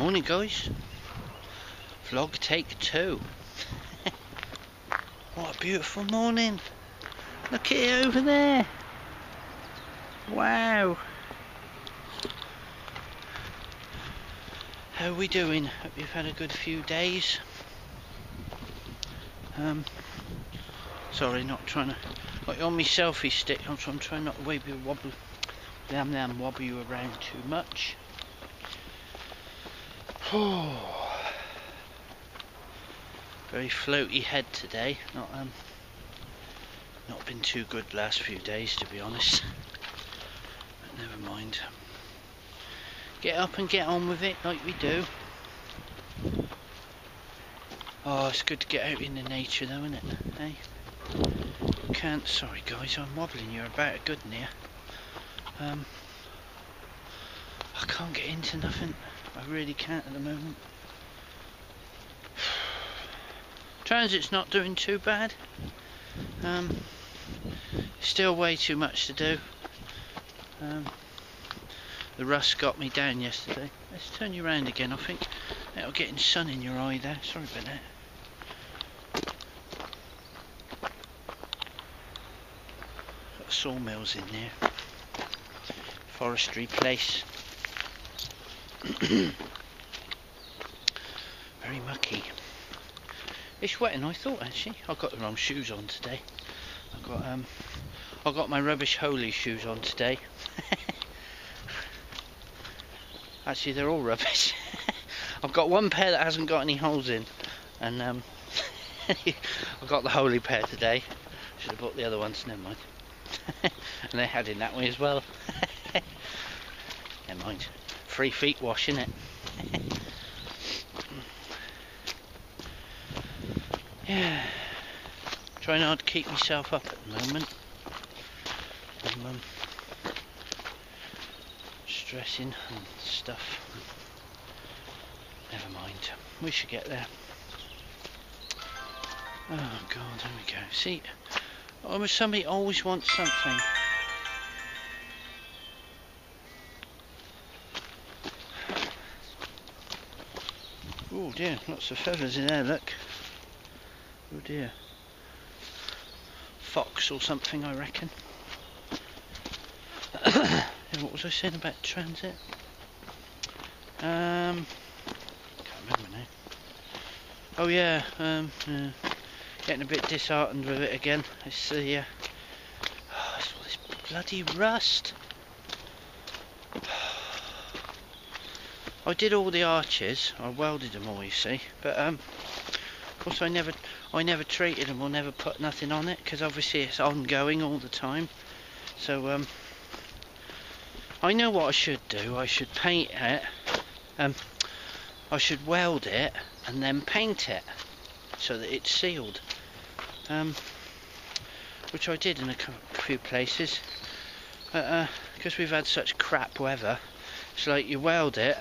Morning guys. Vlog take two. what a beautiful morning. Look at it over there. Wow. How are we doing? Hope you've had a good few days. Um, sorry, not trying to. Got you on my selfie stick. I'm, I'm trying not to wave you wobble, damn, damn, wobble you around too much. Very floaty head today. Not um, not been too good last few days, to be honest. But never mind. Get up and get on with it like we do. Oh, it's good to get out in the nature though, isn't it? Hey? Can't, sorry guys, I'm wobbling You're about a good near. Um, I can't get into nothing. I really can't at the moment. Transit's not doing too bad. Um, still way too much to do. Um, the rust got me down yesterday. Let's turn you around again, I think. That'll getting sun in your eye there. Sorry about that. Got sawmills in there. Forestry place. Very mucky. It's wetter than I thought actually. I've got the wrong shoes on today. I've got um I got my rubbish holy shoes on today. actually they're all rubbish. I've got one pair that hasn't got any holes in and um I've got the holy pair today. Should have bought the other ones, never mind. and they had in that way as well. never mind free feet washing it. yeah. Trying hard to keep myself up at the moment. I'm um, stressing and stuff. Never mind. We should get there. Oh god, there we go. See, almost somebody always wants something. Oh dear, lots of feathers in there, look. Oh dear. Fox or something, I reckon. what was I saying about transit? Um, can't remember now. Oh yeah, um, getting a bit disheartened with it again. It's the, uh, oh, it's all this bloody rust. I did all the arches. I welded them all, you see. But um, of course, I never, I never treated them or never put nothing on it because obviously it's ongoing all the time. So um, I know what I should do. I should paint it. Um, I should weld it and then paint it so that it's sealed. Um, which I did in a few places. But because uh, we've had such crap weather, it's like you weld it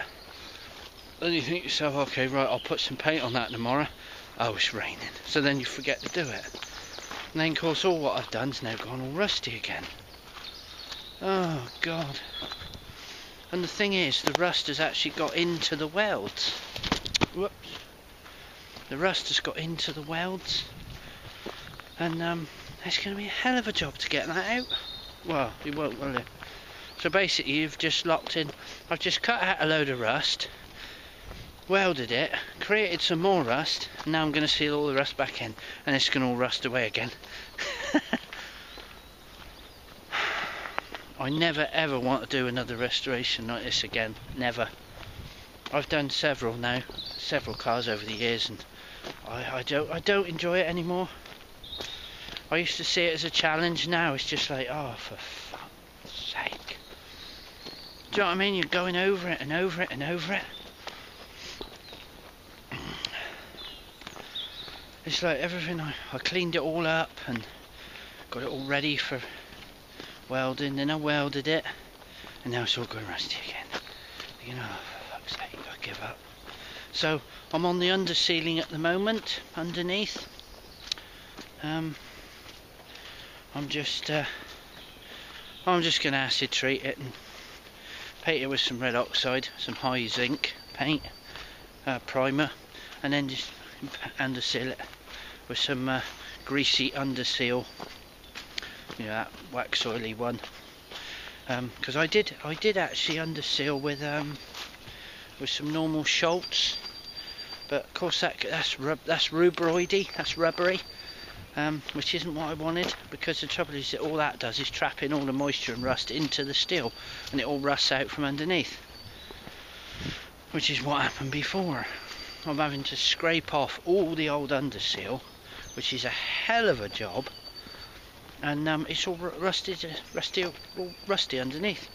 then you think to yourself, okay, right, I'll put some paint on that tomorrow. Oh, it's raining. So then you forget to do it. And then, of course, all what I've done's now gone all rusty again. Oh, God. And the thing is, the rust has actually got into the welds. Whoops. The rust has got into the welds. And um, it's going to be a hell of a job to get that out. Well, you won't, will it? So basically, you've just locked in. I've just cut out a load of rust welded it, created some more rust, and now I'm going to seal all the rust back in, and it's going to all rust away again. I never ever want to do another restoration like this again, never. I've done several now, several cars over the years, and I, I don't I don't enjoy it anymore. I used to see it as a challenge. Now it's just like, oh, for fuck's sake. Do you know what I mean? You're going over it and over it and over it. It's like everything I, I cleaned it all up and got it all ready for welding. Then I welded it and now it's all going rusty again. You know fuck's sake I give up. So I'm on the undersealing at the moment underneath. Um, I'm just uh, I'm just gonna acid treat it and paint it with some red oxide some high zinc paint uh, primer and then just underseal it with some uh, greasy underseal you know that wax oily one. Because um, I did I did actually underseal with um, with some normal Schutz. But of course that that's rub, that's rubberoidy that's rubbery um, which isn't what I wanted because the trouble is that all that does is trap in all the moisture and rust into the steel and it all rusts out from underneath which is what happened before. I'm having to scrape off all the old underseal which is a hell of a job and um, it's all rusty, rusty, all rusty underneath.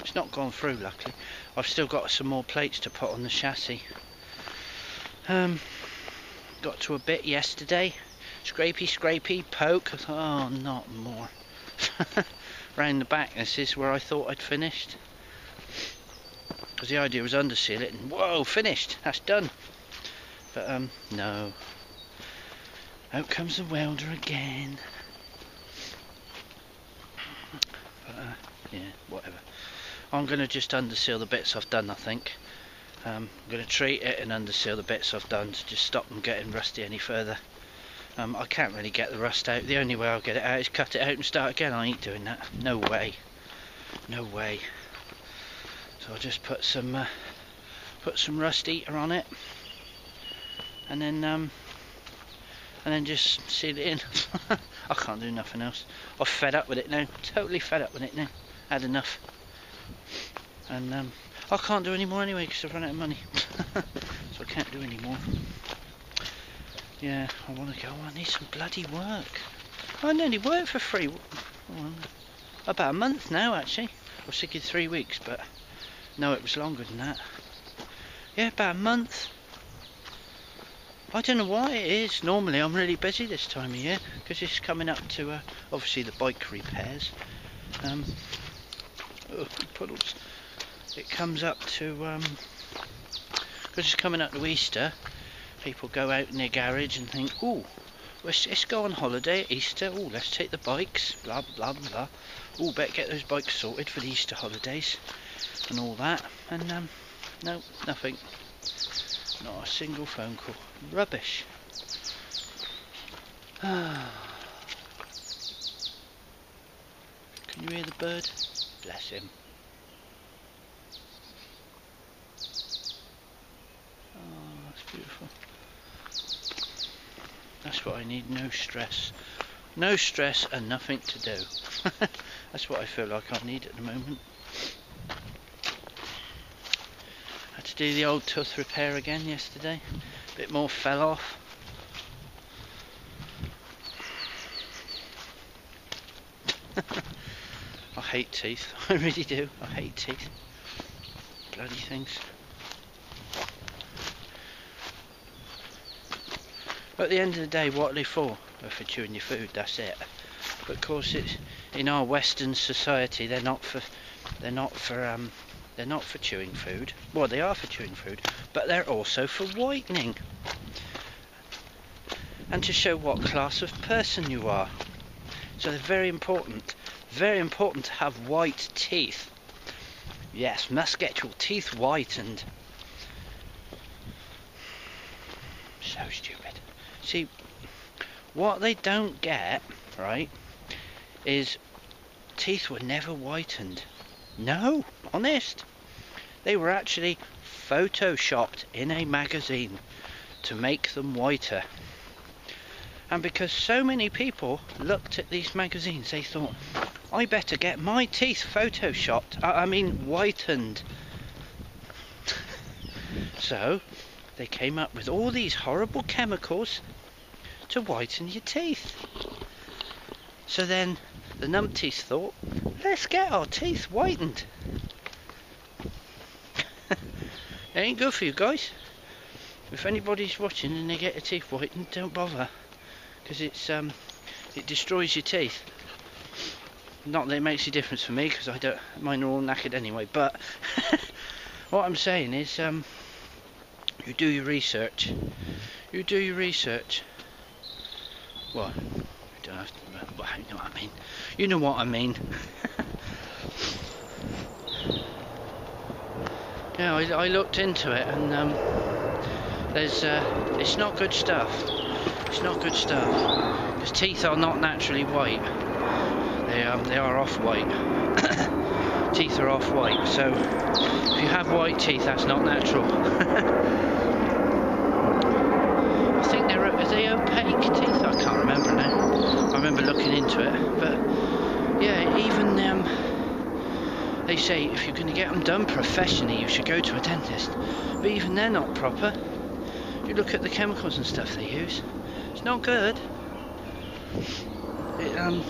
It's not gone through, luckily. I've still got some more plates to put on the chassis. Um, got to a bit yesterday. Scrapey, scrapey, poke. Oh, not more. Round the back, this is where I thought I'd finished. Because the idea was underseal it and whoa, finished. That's done. But um, no. Out comes the welder again. uh, yeah, whatever. I'm going to just underseal the bits I've done, I think. Um, I'm going to treat it and underseal the bits I've done to just stop them getting rusty any further. Um, I can't really get the rust out. The only way I'll get it out is cut it out and start again. I ain't doing that. No way. No way. So I'll just put some uh, put some rust eater on it, and then um, and then just seal it in. I can't do nothing else. I'm fed up with it now. Totally fed up with it now. Had enough. And um, I can't do any more anyway because I've run out of money. so I can't do any more. Yeah, I want to go. I need some bloody work. I only worked for free. About a month now, actually. I was thinking three weeks, but no, it was longer than that. Yeah, about a month. I don't know why it is. Normally I'm really busy this time of year because it's coming up to uh, obviously the bike repairs. Um, oh, puddles. It comes up to um, because it's coming up to Easter. People go out in their garage and think, oh, let's, let's go on holiday at Easter. Oh, let's take the bikes. Blah blah blah. Oh, better get those bikes sorted for the Easter holidays and all that. And um, no, nothing. Not a single phone call. Rubbish. Ah. Can you hear the bird? Bless him. Oh, that's beautiful. That's what I need, no stress. No stress and nothing to do. that's what I feel like I need at the moment. To do the old tooth repair again yesterday. A bit more fell off. I hate teeth. I really do. I hate teeth. Bloody things. But at the end of the day, what are they for? For chewing your food. That's it. But of course, it's in our Western society. They're not for. They're not for um, they're not for chewing food. Well, they are for chewing food, but they're also for whitening. And to show what class of person you are. So they're very important. Very important to have white teeth. Yes, must get your teeth whitened. So stupid. See, what they don't get, right, is teeth were never whitened. No, honest. They were actually photoshopped in a magazine to make them whiter. And because so many people looked at these magazines, they thought, I better get my teeth photoshopped. I, mean, whitened. so, they came up with all these horrible chemicals to whiten your teeth. So then the numpties thought, let's get our teeth whitened. it ain't good for you guys. If anybody's watching and they get their teeth whitened, don't bother. Because it's um, it destroys your teeth. Not that it makes a difference for me, because I don't, mine are all knackered anyway. But what I'm saying is, um, you do your research. You do your research. What? don't have to, well, you know what I mean. You know what I mean. yeah, I, I, looked into it and um, There's, uh, it's not good stuff. It's not good stuff. Because teeth are not naturally white. They, um, they are off-white. teeth are off-white, so if you have white teeth, that's not natural. I think they're, are they opaque teeth? I can't remember now. I remember looking into it, but even um, they say if you're going to get them done professionally, you should go to a dentist. But even they're not proper. You look at the chemicals and stuff they use. It's not good. It um,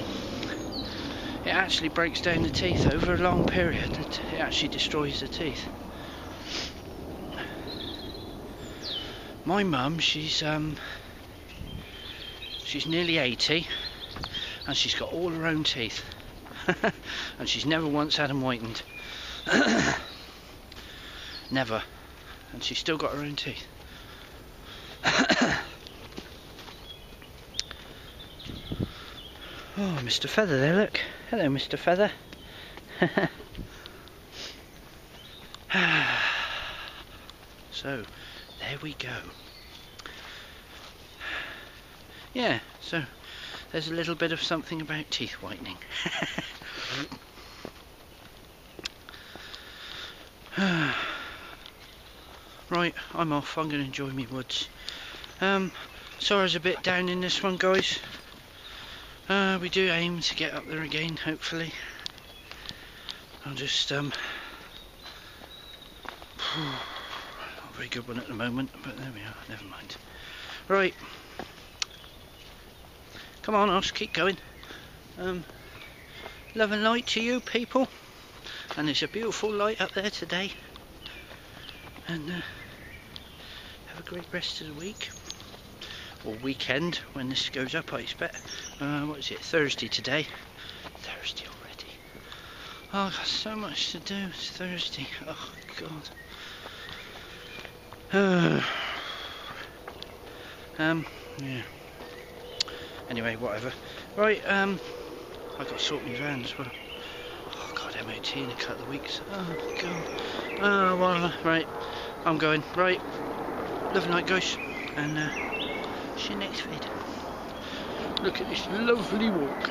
it actually breaks down the teeth over a long period. It, it actually destroys the teeth. My mum, she's um, she's nearly 80, and she's got all her own teeth, and she's never once had them whitened. never, and she's still got her own teeth. Oh, Mr. Feather there, look. Hello, Mr. Feather. so, there we go. Yeah, so there's a little bit of something about teeth whitening. right, I'm off. I'm going to enjoy my woods. Um, sorry's a bit down in this one, guys. Uh, we do aim to get up there again, hopefully. I'll just, um, not a very good one at the moment, but there we are, never mind. Right. Come on, Osh, keep going. Um, love and light to you people. And there's a beautiful light up there today. And uh, have a great rest of the week. Or weekend when this goes up I expect. Uh, what is it? Thursday today. Thursday already. Oh I've got so much to do. It's Thursday. Oh god. Uh, um yeah. Anyway whatever. Right um I got to sort my van as well oh god MOT in a couple of weeks oh god oh well right I'm going right love night, guys and uh, See you next vid. Look at this lovely walk.